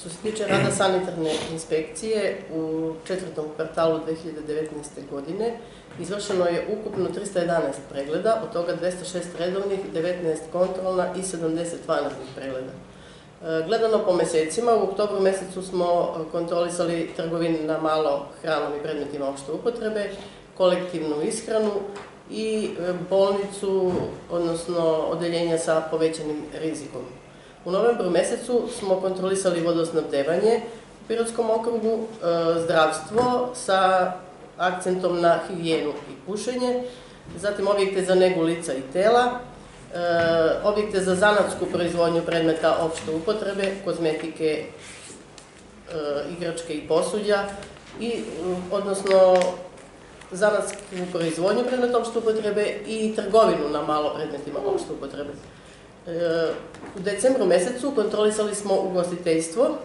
Što se tiče rada sanitarne inspekcije, u četvrtom kvartalu 2019. godine izvršeno je ukupno 311 pregleda, od toga 206 redovnih, 19 kontrolna i 70 vanrednih pregleda. E, Gledano po mesecima, u oktobru mesecu smo kontrolisali trgovine na malo hranom i predmetima opšte upotrebe, kolektivnu ishranu i e, bolnicu, odnosno odeljenja sa povećanim rizikom. U novembru mesecu smo kontrolisali vodosnabdevanje u Pirotskom okrugu, e, zdravstvo sa akcentom na higijenu i pušenje, zatim objekte za negu lica i tela, e, objekte za zanatsku proizvodnju predmeta opšte upotrebe, kozmetike, igračke i posuđa, i, odnosno zanatsku proizvodnju predmeta opšte upotrebe i trgovinu na malo predmetima opšte upotrebe. U decembru mesecu kontrolisali smo ugostiteljstvo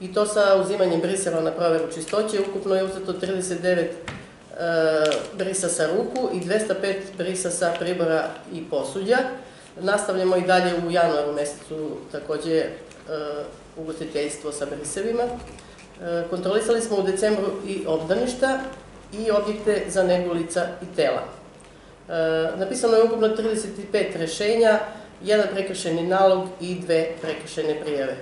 i to sa uzimanjem briseva na proveru čistoće. Ukupno je uzeto 39 e, brisa sa ruku i 205 brisa sa pribora i posuđa. Nastavljamo i dalje u januaru mesecu takođe e, ugostiteljstvo sa brisevima. E, kontrolisali smo u decembru i obdaništa i objekte za negu lica i tela. Napisano je ukupno 35 rešenja, jedan prekršeni nalog i dve prekršene prijeve.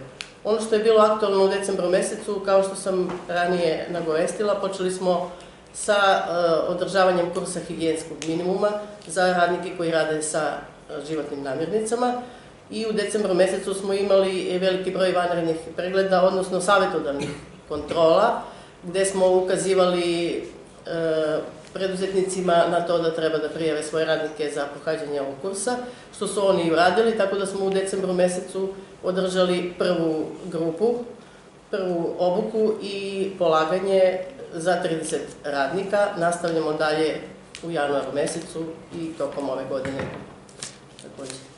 Ono što je bilo aktualno u decembru mesecu, kao što sam ranije nagovestila, počeli smo sa uh, održavanjem kursa higijenskog minimuma za radnike koji rade sa uh, životnim namirnicama i u decembru mesecu smo imali veliki broj vanrednih pregleda, odnosno savjetodavnih kontrola, gde smo ukazivali uh, preduzetnicima na to da treba da prijave svoje radnike za pohađanje ovog kursa, što su oni i uradili, tako da smo u decembru mesecu održali prvu grupu, prvu obuku i polaganje za 30 radnika. Nastavljamo dalje u januaru mesecu i tokom ove godine takođe.